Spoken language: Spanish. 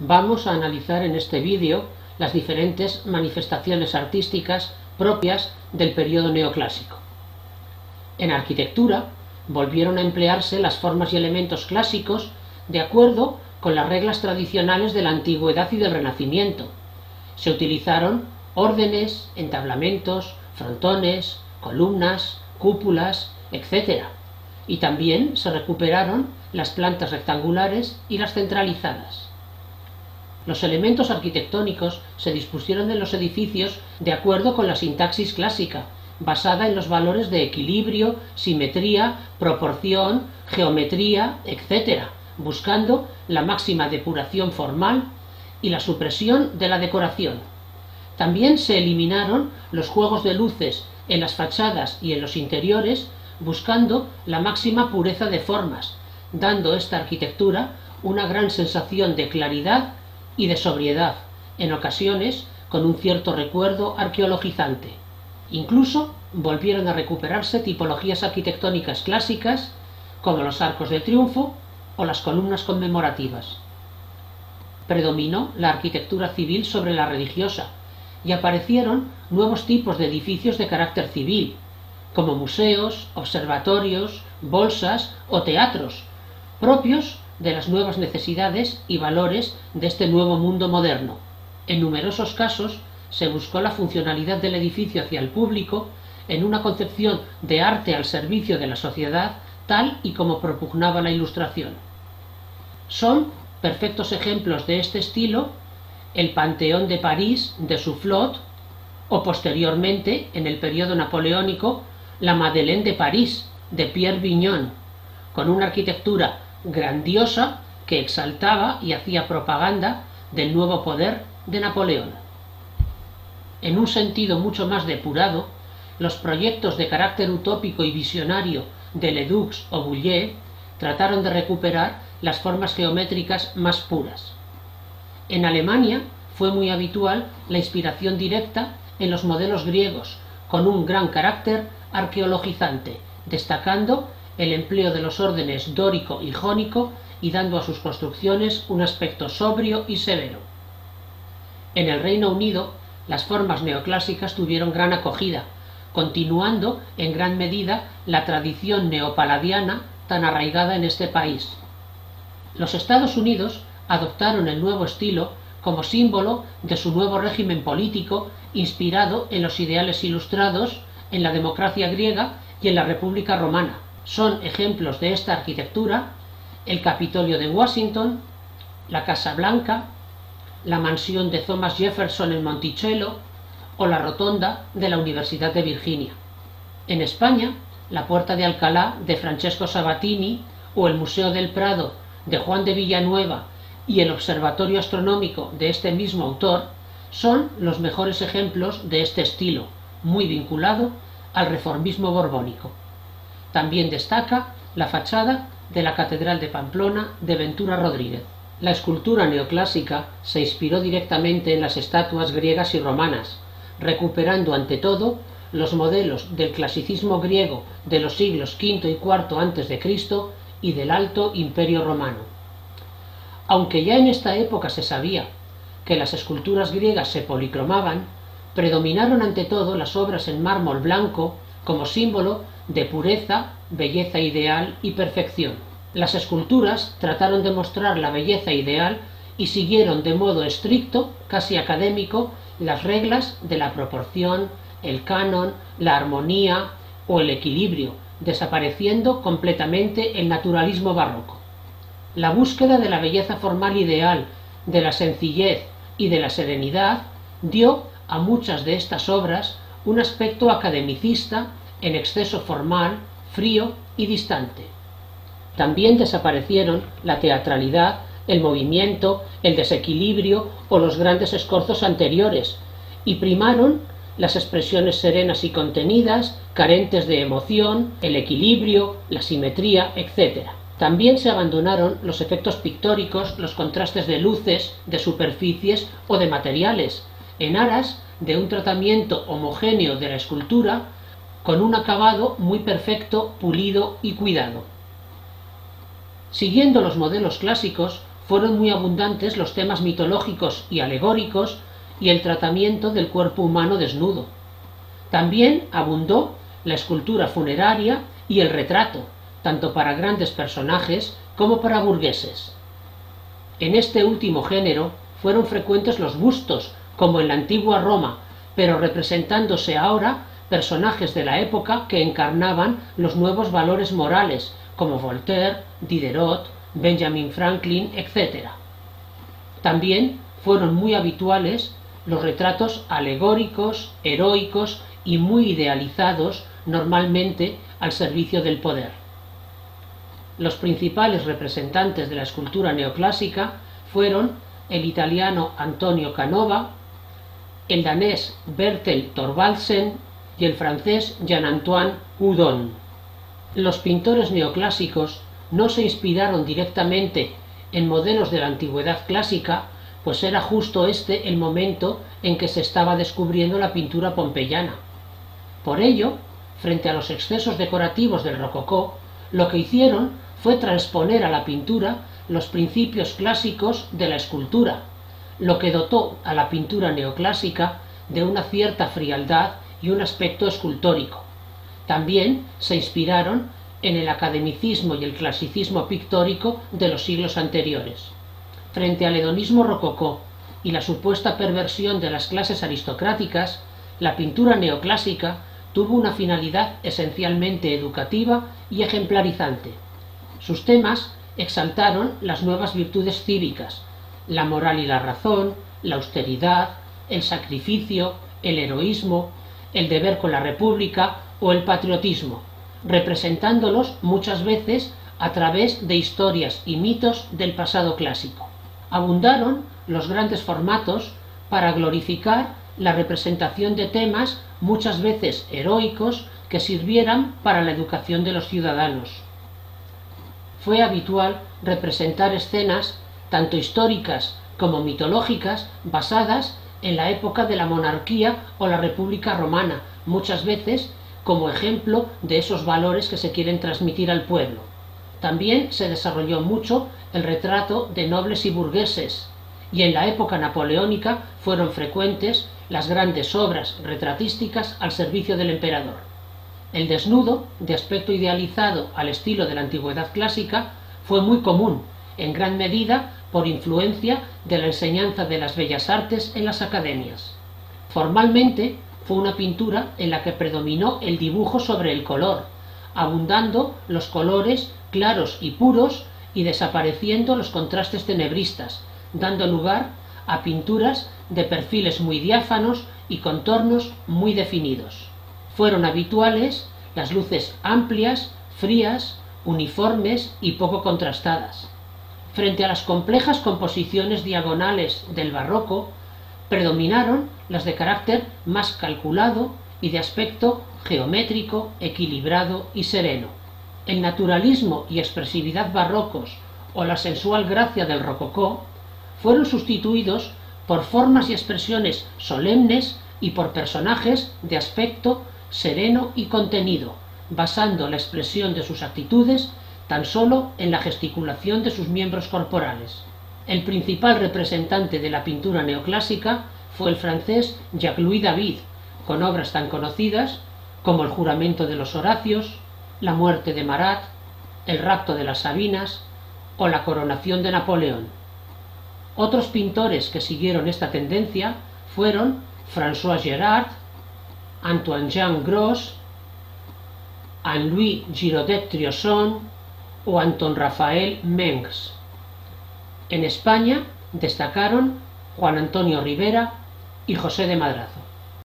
Vamos a analizar en este vídeo las diferentes manifestaciones artísticas propias del periodo neoclásico. En arquitectura volvieron a emplearse las formas y elementos clásicos de acuerdo con las reglas tradicionales de la antigüedad y del renacimiento. Se utilizaron órdenes, entablamentos, frontones, columnas, cúpulas, etc. Y también se recuperaron las plantas rectangulares y las centralizadas. Los elementos arquitectónicos se dispusieron en los edificios de acuerdo con la sintaxis clásica, basada en los valores de equilibrio, simetría, proporción, geometría, etc., buscando la máxima depuración formal y la supresión de la decoración. También se eliminaron los juegos de luces en las fachadas y en los interiores, buscando la máxima pureza de formas, dando esta arquitectura una gran sensación de claridad y de sobriedad, en ocasiones con un cierto recuerdo arqueologizante. Incluso volvieron a recuperarse tipologías arquitectónicas clásicas como los arcos de triunfo o las columnas conmemorativas. Predominó la arquitectura civil sobre la religiosa y aparecieron nuevos tipos de edificios de carácter civil, como museos, observatorios, bolsas o teatros, propios de las nuevas necesidades y valores de este nuevo mundo moderno. En numerosos casos se buscó la funcionalidad del edificio hacia el público en una concepción de arte al servicio de la sociedad tal y como propugnaba la Ilustración. Son perfectos ejemplos de este estilo el Panteón de París de Soufflot o posteriormente, en el periodo napoleónico, la Madeleine de París de Pierre Vignon, con una arquitectura grandiosa que exaltaba y hacía propaganda del nuevo poder de Napoleón. En un sentido mucho más depurado, los proyectos de carácter utópico y visionario de Ledux o Bouillet trataron de recuperar las formas geométricas más puras. En Alemania fue muy habitual la inspiración directa en los modelos griegos, con un gran carácter arqueologizante, destacando el empleo de los órdenes dórico y jónico y dando a sus construcciones un aspecto sobrio y severo. En el Reino Unido, las formas neoclásicas tuvieron gran acogida, continuando en gran medida la tradición neopaladiana tan arraigada en este país. Los Estados Unidos adoptaron el nuevo estilo como símbolo de su nuevo régimen político inspirado en los ideales ilustrados en la democracia griega y en la República Romana. Son ejemplos de esta arquitectura el Capitolio de Washington, la Casa Blanca, la mansión de Thomas Jefferson en Monticello o la rotonda de la Universidad de Virginia. En España, la Puerta de Alcalá de Francesco Sabatini o el Museo del Prado de Juan de Villanueva y el Observatorio Astronómico de este mismo autor son los mejores ejemplos de este estilo, muy vinculado al reformismo borbónico. También destaca la fachada de la Catedral de Pamplona de Ventura Rodríguez. La escultura neoclásica se inspiró directamente en las estatuas griegas y romanas, recuperando ante todo los modelos del clasicismo griego de los siglos V y IV a.C. y del Alto Imperio Romano. Aunque ya en esta época se sabía que las esculturas griegas se policromaban, predominaron ante todo las obras en mármol blanco como símbolo de pureza, belleza ideal y perfección. Las esculturas trataron de mostrar la belleza ideal y siguieron de modo estricto, casi académico, las reglas de la proporción, el canon, la armonía o el equilibrio, desapareciendo completamente el naturalismo barroco. La búsqueda de la belleza formal ideal, de la sencillez y de la serenidad dio a muchas de estas obras un aspecto academicista en exceso formal, frío y distante. También desaparecieron la teatralidad, el movimiento, el desequilibrio o los grandes escorzos anteriores, y primaron las expresiones serenas y contenidas, carentes de emoción, el equilibrio, la simetría, etc. También se abandonaron los efectos pictóricos, los contrastes de luces, de superficies o de materiales, en aras de un tratamiento homogéneo de la escultura con un acabado muy perfecto, pulido y cuidado. Siguiendo los modelos clásicos, fueron muy abundantes los temas mitológicos y alegóricos y el tratamiento del cuerpo humano desnudo. También abundó la escultura funeraria y el retrato, tanto para grandes personajes como para burgueses. En este último género fueron frecuentes los bustos, como en la antigua Roma, pero representándose ahora personajes de la época que encarnaban los nuevos valores morales, como Voltaire, Diderot, Benjamin Franklin, etc. También fueron muy habituales los retratos alegóricos, heroicos y muy idealizados normalmente al servicio del poder. Los principales representantes de la escultura neoclásica fueron el italiano Antonio Canova, el danés Bertel Thorvaldsen y el francés Jean-Antoine Houdon. Los pintores neoclásicos no se inspiraron directamente en modelos de la antigüedad clásica, pues era justo este el momento en que se estaba descubriendo la pintura pompeyana. Por ello, frente a los excesos decorativos del rococó, lo que hicieron fue transponer a la pintura los principios clásicos de la escultura, lo que dotó a la pintura neoclásica de una cierta frialdad y un aspecto escultórico. También se inspiraron en el academicismo y el clasicismo pictórico de los siglos anteriores. Frente al hedonismo rococó y la supuesta perversión de las clases aristocráticas, la pintura neoclásica tuvo una finalidad esencialmente educativa y ejemplarizante. Sus temas exaltaron las nuevas virtudes cívicas, la moral y la razón, la austeridad, el sacrificio, el heroísmo, el deber con la república o el patriotismo, representándolos muchas veces a través de historias y mitos del pasado clásico. Abundaron los grandes formatos para glorificar la representación de temas muchas veces heroicos que sirvieran para la educación de los ciudadanos. Fue habitual representar escenas tanto históricas como mitológicas basadas en la época de la monarquía o la república romana, muchas veces como ejemplo de esos valores que se quieren transmitir al pueblo. También se desarrolló mucho el retrato de nobles y burgueses, y en la época napoleónica fueron frecuentes las grandes obras retratísticas al servicio del emperador. El desnudo, de aspecto idealizado al estilo de la antigüedad clásica, fue muy común, en gran medida por influencia de la enseñanza de las bellas artes en las academias. Formalmente fue una pintura en la que predominó el dibujo sobre el color, abundando los colores claros y puros y desapareciendo los contrastes tenebristas, dando lugar a pinturas de perfiles muy diáfanos y contornos muy definidos. Fueron habituales las luces amplias, frías, uniformes y poco contrastadas. Frente a las complejas composiciones diagonales del barroco, predominaron las de carácter más calculado y de aspecto geométrico, equilibrado y sereno. El naturalismo y expresividad barrocos o la sensual gracia del rococó fueron sustituidos por formas y expresiones solemnes y por personajes de aspecto sereno y contenido, basando la expresión de sus actitudes tan solo en la gesticulación de sus miembros corporales. El principal representante de la pintura neoclásica fue el francés Jacques-Louis David, con obras tan conocidas como El juramento de los Horacios, La muerte de Marat, El rapto de las Sabinas o La coronación de Napoleón. Otros pintores que siguieron esta tendencia fueron François Gérard, Antoine-Jean Gros, Anne-Louis Giraudet-Triosson o Anton Rafael Mengs. En España destacaron Juan Antonio Rivera y José de Madrazo.